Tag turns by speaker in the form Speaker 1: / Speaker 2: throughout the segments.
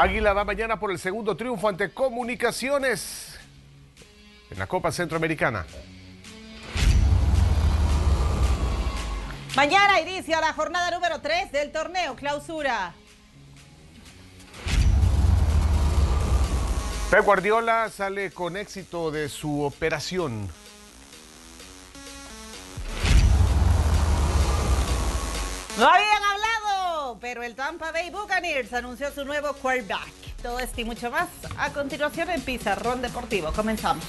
Speaker 1: Águila va mañana por el segundo triunfo ante Comunicaciones en la Copa Centroamericana.
Speaker 2: Mañana inicia la jornada número 3 del torneo Clausura.
Speaker 1: Pep Guardiola sale con éxito de su operación.
Speaker 2: Pero el Tampa Bay Buccaneers anunció su nuevo quarterback. Todo esto y mucho más a continuación en Pizarrón Deportivo. Comenzamos.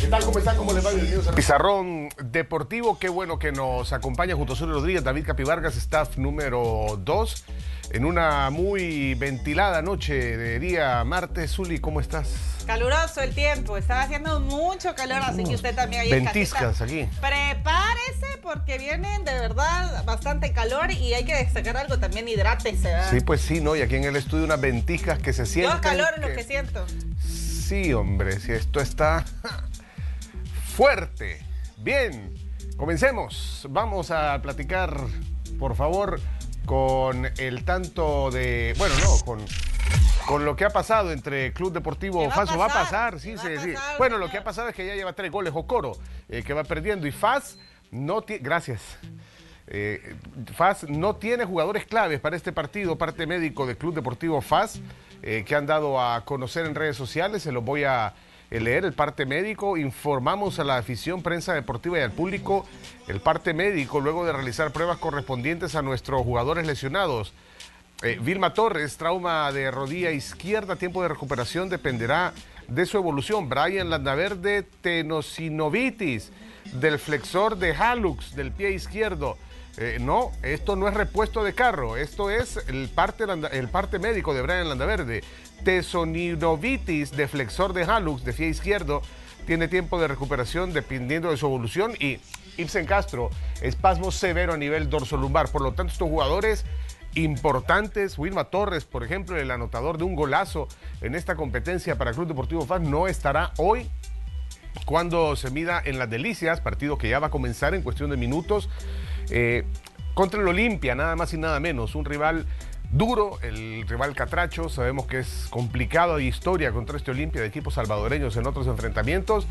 Speaker 1: ¿Qué tal? ¿Cómo están? ¿Cómo les va? Bienvenidos a Pizarrón Deportivo. Qué bueno que nos acompaña junto a Rodríguez, David Capivargas, staff número 2. En una muy ventilada noche de día martes. Zuli, ¿cómo estás?
Speaker 2: Caluroso el tiempo, está haciendo mucho calor, así que usted también ahí en
Speaker 1: Ventiscas aquí.
Speaker 2: Prepárese porque vienen de verdad bastante calor y hay que destacar algo también, hidrátese. ¿verdad?
Speaker 1: Sí, pues sí, ¿no? Y aquí en el estudio unas ventiscas que se sienten.
Speaker 2: Yo calor es lo que siento.
Speaker 1: Sí, hombre, si esto está fuerte. Bien, comencemos. Vamos a platicar, por favor, con el tanto de. Bueno, no, con. Con lo que ha pasado entre Club Deportivo
Speaker 2: ¿Qué va a
Speaker 1: FAS, va a
Speaker 2: pasar?
Speaker 1: sí,
Speaker 2: ¿Qué va
Speaker 1: sí, sí. Bueno, lo que ha pasado es que ya lleva tres goles Jocoro, eh, que va perdiendo. Y FAS no tiene. Gracias. Eh, FAS no tiene jugadores claves para este partido, parte médico del Club Deportivo FAS, eh, que han dado a conocer en redes sociales, se los voy a leer, el parte médico, informamos a la afición, prensa deportiva y al público, el parte médico, luego de realizar pruebas correspondientes a nuestros jugadores lesionados. Eh, Vilma Torres, trauma de rodilla izquierda, tiempo de recuperación dependerá de su evolución. Brian Landaverde, tenosinovitis, del flexor de Halux, del pie izquierdo. Eh, no, esto no es repuesto de carro, esto es el parte, el parte médico de Brian Landaverde. Tesoninovitis de flexor de Halux, de pie izquierdo, tiene tiempo de recuperación dependiendo de su evolución. Y Ibsen Castro, espasmo severo a nivel dorsolumbar. Por lo tanto, estos jugadores importantes, Wilma Torres, por ejemplo, el anotador de un golazo en esta competencia para Club Deportivo FAS, no estará hoy cuando se mida en las delicias, partido que ya va a comenzar en cuestión de minutos, eh, contra el Olimpia, nada más y nada menos, un rival duro, el rival Catracho, sabemos que es complicado y historia contra este Olimpia de equipos salvadoreños en otros enfrentamientos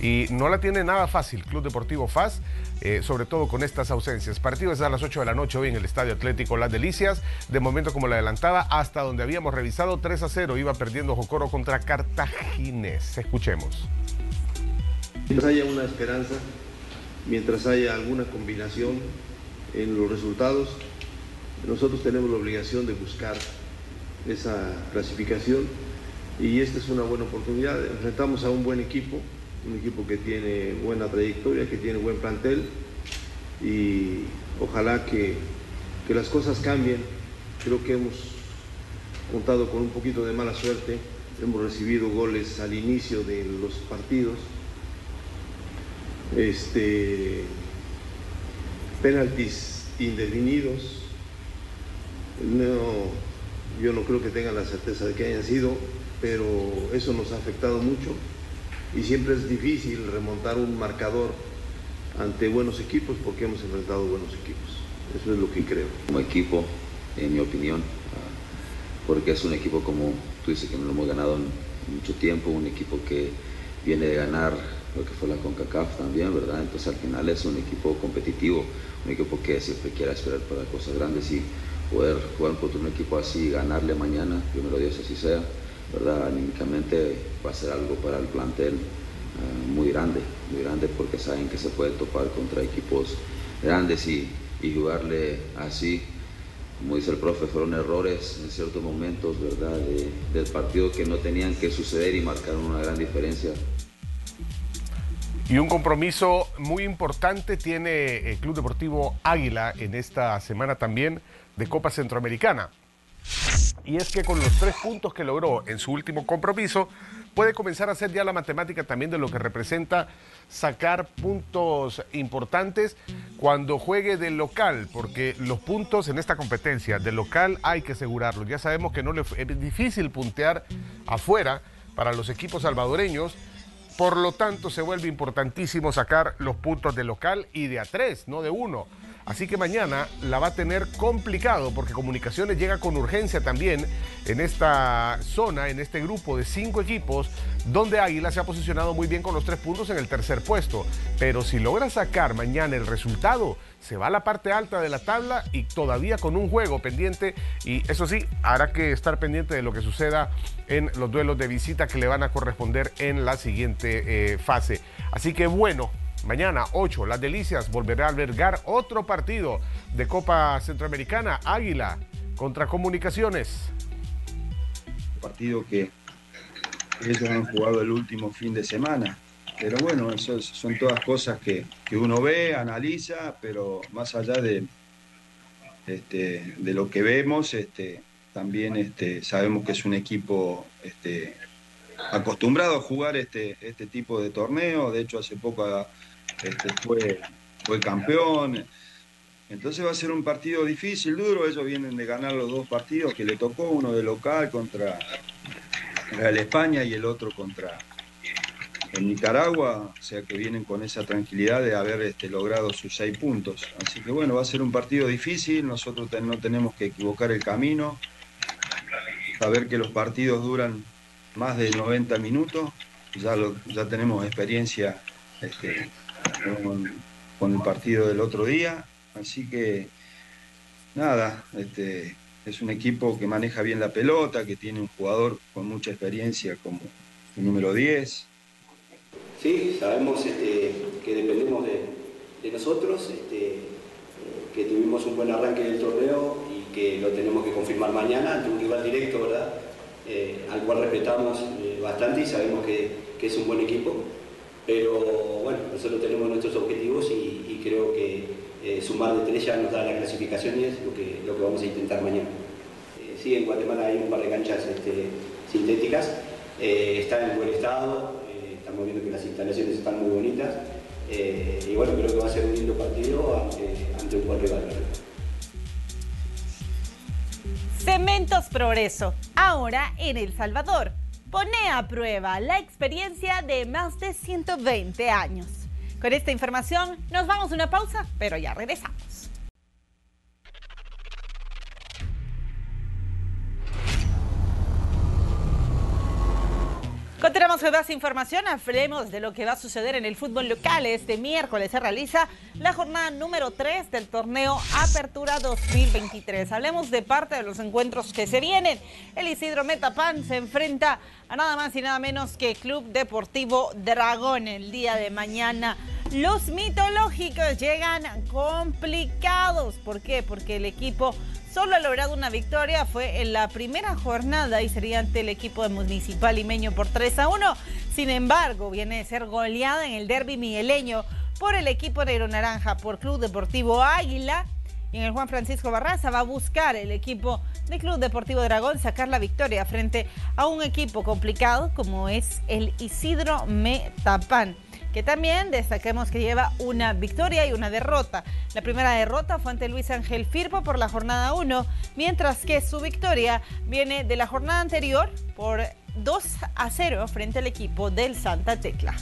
Speaker 1: y no la tiene nada fácil Club Deportivo FAS, eh, sobre todo con estas ausencias. Partido es a las 8 de la noche hoy en el Estadio Atlético Las Delicias, de momento como la adelantaba, hasta donde habíamos revisado 3 a 0, iba perdiendo Jocoro contra Cartagines. Escuchemos.
Speaker 3: Mientras haya una esperanza, mientras haya alguna combinación en los resultados, nosotros tenemos la obligación de buscar esa clasificación y esta es una buena oportunidad. Enfrentamos a un buen equipo, un equipo que tiene buena trayectoria, que tiene buen plantel y ojalá que, que las cosas cambien. Creo que hemos contado con un poquito de mala suerte, hemos recibido goles al inicio de los partidos este, penaltis indefinidos. No, yo no creo que tengan la certeza de que hayan sido, pero eso nos ha afectado mucho y siempre es difícil remontar un marcador ante buenos equipos porque hemos enfrentado buenos equipos. Eso es lo que creo.
Speaker 4: como equipo, en mi opinión, ah, porque es un equipo como tú dices que no lo hemos ganado en mucho tiempo, un equipo que viene de ganar lo que fue la CONCACAF también, ¿verdad? Entonces al final es un equipo competitivo, un equipo que siempre quiere aspirar para cosas grandes y poder jugar contra un equipo así y ganarle mañana, primero Dios así sea, ¿verdad? Anímicamente va a ser algo para el plantel ah, muy grande, muy grande porque saben que se puede topar contra equipos grandes y, y jugarle así como dice el profe, fueron errores en ciertos momentos, ¿verdad?, de- del partido que no tenían que suceder y marcaron una gran diferencia.
Speaker 1: Y un compromiso muy importante tiene el Club Deportivo Águila en esta semana también de Copa Centroamericana. Y es que con los tres puntos que logró en su último compromiso, puede comenzar a hacer ya la matemática también de lo que representa sacar puntos importantes cuando juegue del local, porque los puntos en esta competencia del local hay que asegurarlos. Ya sabemos que no le, es difícil puntear afuera, para los equipos salvadoreños. Por lo tanto, se vuelve importantísimo sacar los puntos de local y de a tres, no de uno. Así que mañana la va a tener complicado porque Comunicaciones llega con urgencia también en esta zona, en este grupo de cinco equipos, donde Águila se ha posicionado muy bien con los tres puntos en el tercer puesto. Pero si logra sacar mañana el resultado, se va a la parte alta de la tabla y todavía con un juego pendiente. Y eso sí, hará que estar pendiente de lo que suceda en los duelos de visita que le van a corresponder en la siguiente eh, fase. Así que bueno, Mañana, 8, Las Delicias volverá a albergar otro partido de Copa Centroamericana, Águila contra Comunicaciones.
Speaker 5: Partido que ellos han jugado el último fin de semana. Pero bueno, eso son todas cosas que, uno ve, analiza, pero más allá de, este, de lo que vemos, este, también este, sabemos que es un equipo acostumbrado a jugar este, este tipo de torneo. De hecho, hace poco este, fue, fue campeón. Entonces va a ser un partido difícil, duro. Ellos vienen de ganar los dos partidos que le tocó, uno de local contra Real España y el otro contra en Nicaragua, o sea que vienen con esa tranquilidad de haber este, logrado sus seis puntos. Así que bueno, va a ser un partido difícil, nosotros no tenemos que equivocar el camino, saber que los partidos duran más de 90 minutos, ya, ya tenemos experiencia este, con, el partido del otro día. Así que, nada, este, es un equipo que maneja bien la pelota, que tiene un jugador con mucha experiencia como el número 10.
Speaker 6: Sí, sabemos este, que dependemos de, nosotros, este, que tuvimos un buen arranque del torneo y que lo tenemos que confirmar mañana ante un rival directo, ¿verdad? Eh, al cual respetamos eh, bastante y sabemos que, es un buen equipo. Pero bueno, nosotros tenemos nuestros objetivos y, creo que eh, sumar de tres ya nos da la clasificación y es lo que, lo que vamos a intentar mañana. Eh, sí, en Guatemala hay un par de canchas este, sintéticas, eh, están en buen estado, estamos viendo que las instalaciones están muy bonitas y bueno, creo que va a ser un lindo partido ante, un buen rival.
Speaker 2: Cementos Progreso, ahora en El Salvador pone a prueba la experiencia de más de 120 años. Con esta información nos vamos a una pausa, pero ya regresamos. Con más información. Hablemos de lo que va a suceder en el fútbol local. Este miércoles se realiza la jornada número 3 del torneo Apertura 2023. Hablemos de parte de los encuentros que se vienen. El Isidro Metapan se enfrenta a nada más y nada menos que Club Deportivo Dragón el día de mañana. Los mitológicos llegan complicados. ¿Por qué? Porque el equipo solo ha logrado una victoria, fue en la primera jornada y sería ante el equipo de Municipal Limeño por 3 a 1. Sin embargo, viene de ser goleada en el derby migueleño por el equipo negro naranja por Club Deportivo Águila. Y en el Juan Francisco Barraza va a buscar el equipo del Club Deportivo Dragón sacar la victoria frente a un equipo complicado como es el Isidro Metapán que también destaquemos que lleva una victoria y una derrota. La primera derrota fue ante Luis Ángel Firpo por la jornada 1, mientras que su victoria viene de la jornada anterior por 2 a 0 frente al equipo del Santa Tecla.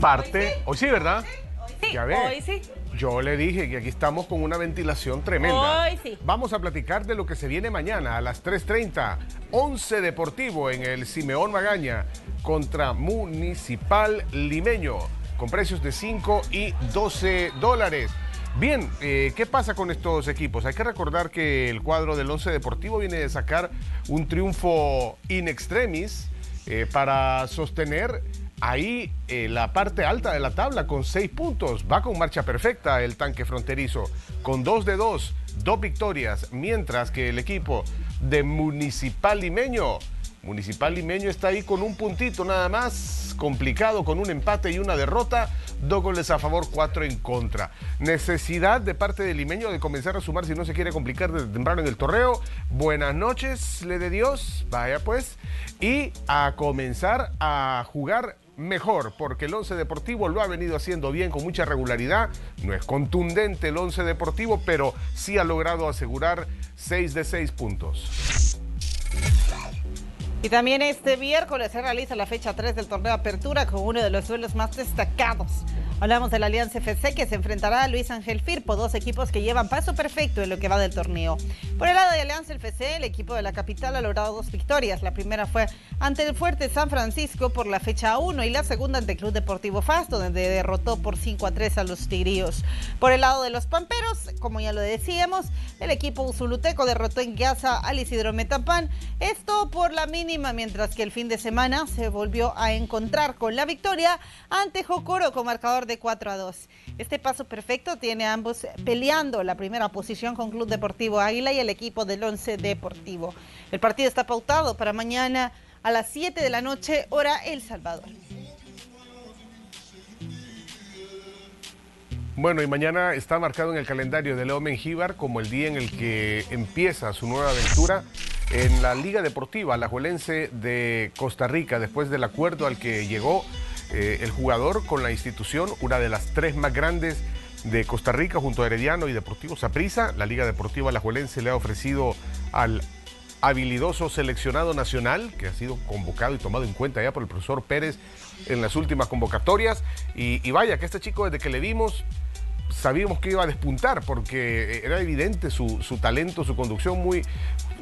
Speaker 1: Parte, hoy sí, ¿verdad?
Speaker 2: Hoy sí, hoy sí.
Speaker 1: Yo le dije que aquí estamos con una ventilación tremenda. Vamos a platicar de lo que se viene mañana a las 3.30. 11 Deportivo en el Simeón Magaña contra Municipal Limeño con precios de 5 y 12 dólares. Bien, eh, ¿qué pasa con estos equipos? Hay que recordar que el cuadro del 11 Deportivo viene de sacar un triunfo in extremis eh, para sostener ahí eh, la parte alta de la tabla con seis puntos. Va con marcha perfecta el tanque fronterizo, con dos de dos, dos victorias, mientras que el equipo de Municipal Limeño, Municipal Limeño está ahí con un puntito nada más, complicado, con un empate y una derrota, dos goles a favor, cuatro en contra. Necesidad de parte del Limeño de comenzar a sumar si no se quiere complicar desde temprano en el torneo. Buenas noches, le de Dios, vaya pues, y a comenzar a jugar mejor, porque el Once Deportivo lo ha venido haciendo bien con mucha regularidad. No es contundente el Once Deportivo, pero sí ha logrado asegurar 6 de 6 puntos.
Speaker 2: Y también este miércoles se realiza la fecha 3 del torneo Apertura con uno de los duelos más destacados. Hablamos de la Alianza FC que se enfrentará a Luis Ángel Firpo, dos equipos que llevan paso perfecto en lo que va del torneo. Por el lado de Alianza FC, el equipo de la capital ha logrado dos victorias. La primera fue ante el fuerte San Francisco por la fecha 1 y la segunda ante Club Deportivo Fasto, donde derrotó por 5 a 3 a los Tigrillos. Por el lado de los Pamperos, como ya lo decíamos, el equipo Uzuluteco derrotó en casa al Isidro Metapán. Esto por la mientras que el fin de semana se volvió a encontrar con la victoria ante Jocoro con marcador de 4 a 2. Este paso perfecto tiene ambos peleando la primera posición con Club Deportivo Águila y el equipo del Once Deportivo. El partido está pautado para mañana a las 7 de la noche, hora El Salvador.
Speaker 1: Bueno, y mañana está marcado en el calendario de Leo Mengíbar como el día en el que empieza su nueva aventura en la Liga Deportiva Alajuelense de Costa Rica, después del acuerdo al que llegó eh, el jugador con la institución, una de las tres más grandes de Costa Rica, junto a Herediano y Deportivo Saprissa. La Liga Deportiva Alajuelense le ha ofrecido al habilidoso seleccionado nacional, que ha sido convocado y tomado en cuenta ya por el profesor Pérez en las últimas convocatorias. Y, vaya, que este chico desde que le vimos sabíamos que iba a despuntar porque era evidente su talento, su conducción muy,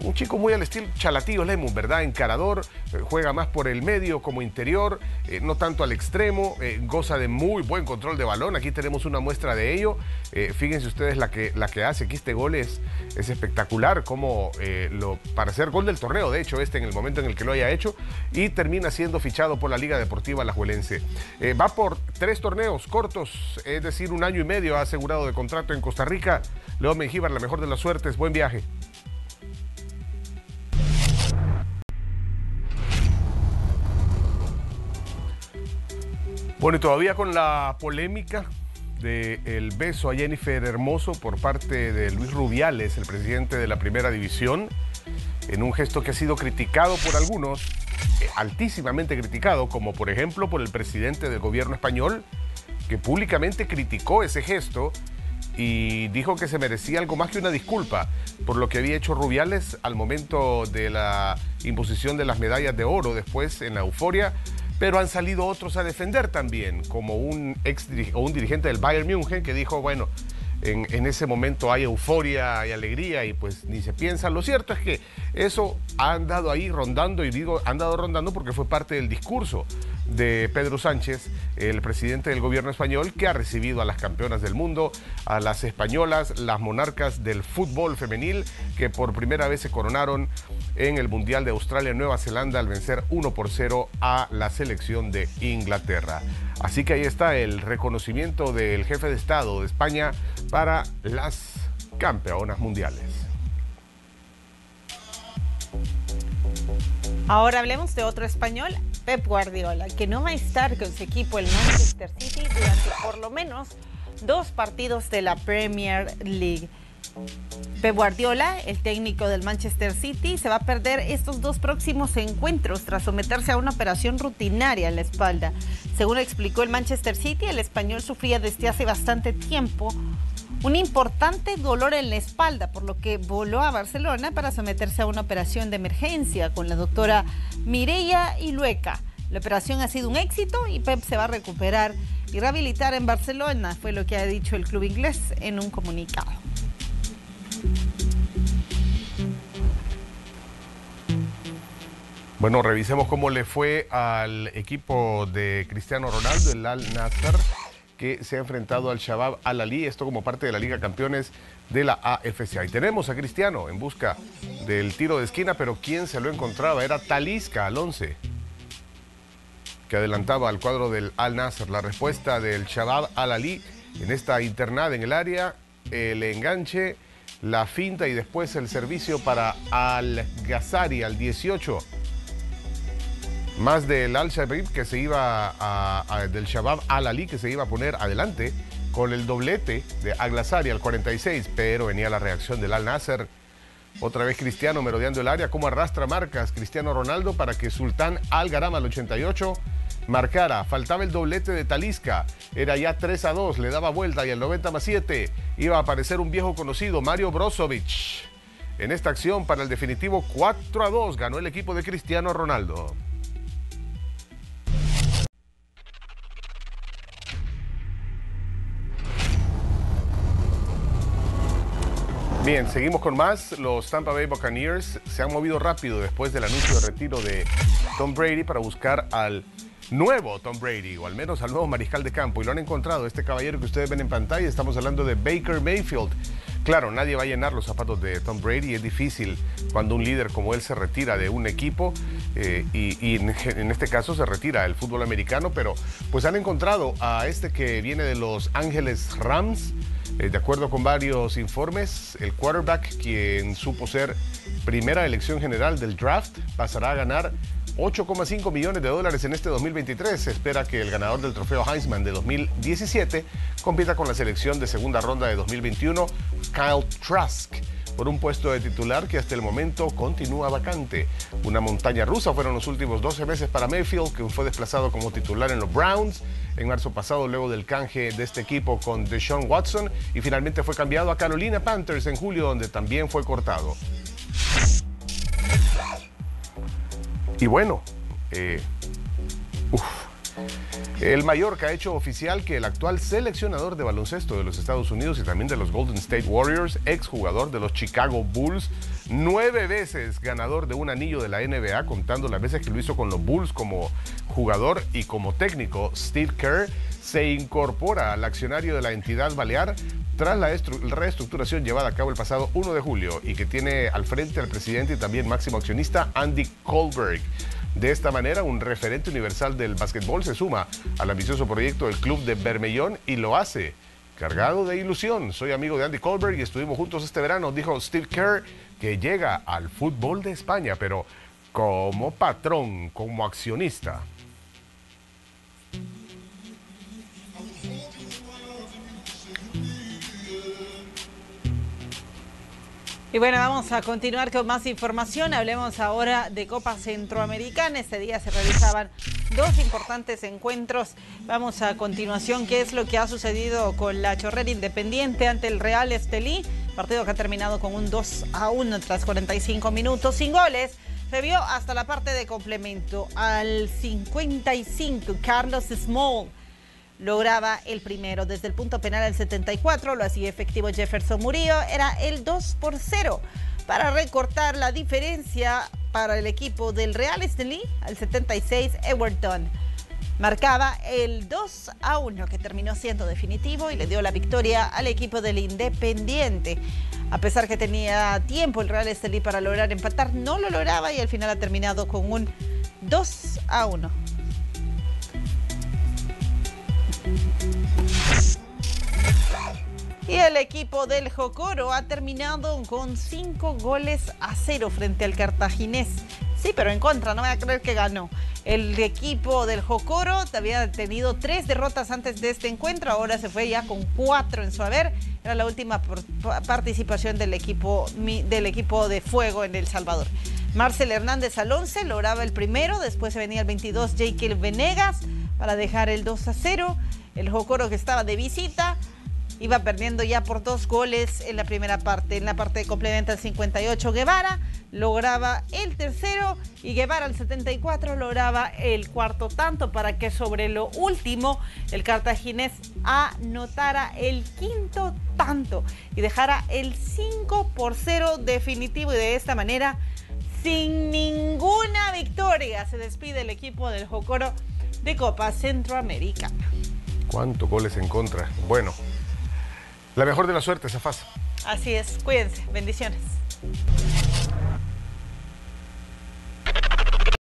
Speaker 1: un chico muy al estilo Chalatío Lemus, ¿verdad? Encarador, eh, juega más por el medio como interior, eh, no tanto al extremo, eh, goza de muy buen control de balón. Aquí tenemos una muestra de ello. fíjense ustedes la que, la que hace. Aquí este gol es, es espectacular, como lo, para ser gol del torneo, de hecho, este en el momento en el que lo haya hecho, y termina siendo fichado por la Liga Deportiva Alajuelense. va por tres torneos cortos, es decir, un año y medio ha asegurado de contrato en Costa Rica. León Mengíbar, la mejor de las suertes, buen viaje. Bueno, y todavía con la polémica del beso a Jennifer Hermoso por parte de Luis Rubiales, el presidente de la primera división, en un gesto que ha sido criticado por algunos, eh, altísimamente criticado, como por ejemplo por el presidente del gobierno español, que públicamente criticó ese gesto y dijo que se merecía algo más que una disculpa por lo que había hecho Rubiales al momento de la imposición de las medallas de oro, después en la euforia pero han salido otros a defender también, como un ex o un dirigente del Bayern München que dijo, bueno, en, ese momento hay euforia, hay alegría y pues ni se piensa. Lo cierto es que eso ha andado ahí rondando y digo, ha andado rondando porque fue parte del discurso de Pedro Sánchez, el presidente del gobierno español, que ha recibido a las campeonas del mundo, a las españolas, las monarcas del fútbol femenil, que por primera vez se coronaron en el Mundial de Australia Nueva Zelanda al vencer 1 por 0 a la selección de Inglaterra. Así que ahí está el reconocimiento del jefe de Estado de España para las campeonas mundiales.
Speaker 2: Ahora hablemos de otro español, Pep Guardiola, que no va a estar con su equipo el Manchester City durante por lo menos dos partidos de la Premier League. Pep Guardiola, el técnico del Manchester City, se va a perder estos dos próximos encuentros tras someterse a una operación rutinaria en la espalda. Según explicó el Manchester City, el español sufría desde hace bastante tiempo un importante dolor en la espalda, por lo que voló a Barcelona para someterse a una operación de emergencia con la doctora Mireia Ilueca. La operación ha sido un éxito y Pep se va a recuperar y rehabilitar en Barcelona, fue lo que ha dicho el club inglés en un comunicado.
Speaker 1: Bueno, revisemos cómo le fue al equipo de Cristiano Ronaldo, el Al Nasser, que se ha enfrentado al Shabab Al Ali, esto como parte de la Liga Campeones de la AFC. Y tenemos a Cristiano en busca del tiro de esquina, pero quien se lo encontraba era Talisca al 11, que adelantaba al cuadro del Al Nasser. La respuesta del Shabab Al Ali en esta internada en el área, el enganche, la finta y después el servicio para Al Ghazari al 18 más del Al Shabab que se iba a, del Shabab Al Ali que se iba a poner adelante con el doblete de Aglazari al 46, pero venía la reacción del Al Nasser. Otra vez Cristiano merodeando el área, como arrastra marcas Cristiano Ronaldo para que Sultán Al Garam al 88 marcara. Faltaba el doblete de Talisca. Era ya 3 a 2, le daba vuelta y el 90 más 7 iba a aparecer un viejo conocido, Mario Brozovic. En esta acción para el definitivo 4 a 2 ganó el equipo de Cristiano Ronaldo. Bien, seguimos con más. Los Tampa Bay Buccaneers se han movido rápido después del anuncio de retiro de Tom Brady para buscar al nuevo Tom Brady, o al menos al nuevo mariscal de campo. Y lo han encontrado, este caballero que ustedes ven en pantalla. Estamos hablando de Baker Mayfield. Claro, nadie va a llenar los zapatos de Tom Brady. Es difícil cuando un líder como él se retira de un equipo eh, y, en, este caso se retira del fútbol americano. Pero pues han encontrado a este que viene de Los Ángeles Rams. Eh, de acuerdo con varios informes, el quarterback, quien supo ser primera elección general del draft, pasará a ganar 8,5 millones de dólares en este 2023. Se espera que el ganador del trofeo Heisman de 2017 compita con la selección de segunda ronda de 2021, Kyle Trask por un puesto de titular que hasta el momento continúa vacante. Una montaña rusa fueron los últimos 12 meses para Mayfield, que fue desplazado como titular en los Browns en marzo pasado luego del canje de este equipo con Deshaun Watson y finalmente fue cambiado a Carolina Panthers en julio donde también fue cortado. Y bueno, eh, el Mallorca ha hecho oficial que el actual seleccionador de baloncesto de los Estados Unidos y también de los Golden State Warriors, exjugador de los Chicago Bulls, nueve veces ganador de un anillo de la NBA, contando las veces que lo hizo con los Bulls como jugador y como técnico, Steve Kerr, se incorpora al accionario de la entidad balear tras la reestructuración llevada a cabo el pasado 1 de julio y que tiene al frente al presidente y también máximo accionista Andy Kohlberg. De esta manera, un referente universal del básquetbol se suma al ambicioso proyecto del club de Bermellón y lo hace cargado de ilusión. Soy amigo de Andy Colbert y estuvimos juntos este verano, dijo Steve Kerr, que llega al fútbol de España, pero como patrón, como accionista.
Speaker 2: Y bueno, vamos a continuar con más información. Hablemos ahora de Copa Centroamericana. Este día se realizaban dos importantes encuentros. Vamos a continuación qué es lo que ha sucedido con la Chorrera Independiente ante el Real Estelí. Partido que ha terminado con un 2 a 1 tras 45 minutos sin goles. Se vio hasta la parte de complemento. Al 55, Carlos Small lograba el primero. Desde el punto penal al 74 lo hacía efectivo Jefferson Murillo. Era el 2 por 0 para recortar la diferencia para el equipo del Real Estelí al 76 Everton. Marcaba el 2 a 1 que terminó siendo definitivo y le dio la victoria al equipo del Independiente. A pesar que tenía tiempo el Real Estelí para lograr empatar, no lo lograba y al final ha terminado con un 2 a 1. Y el equipo del Jocoro ha terminado con cinco goles a cero frente al cartaginés. Sí, pero en contra, no voy a creer que ganó. El equipo del Jocoro había tenido tres derrotas antes de este encuentro, ahora se fue ya con cuatro en su haber. Era la última participación del equipo, del equipo de fuego en El Salvador. Marcel Hernández al 11 lograba el primero, después se venía el 22 Jekyll Venegas para dejar el 2 a 0. El Jocoro que estaba de visita Iba perdiendo ya por dos goles en la primera parte. En la parte de complemento al 58 Guevara lograba el tercero y Guevara al 74 lograba el cuarto tanto para que sobre lo último el cartaginés anotara el quinto tanto y dejara el 5 por 0 definitivo y de esta manera sin ninguna victoria se despide el equipo del Jocoro de Copa Centroamericana.
Speaker 1: ¿Cuántos goles en contra? Bueno, la mejor de la suerte, Zafaz.
Speaker 2: Así es, cuídense, bendiciones.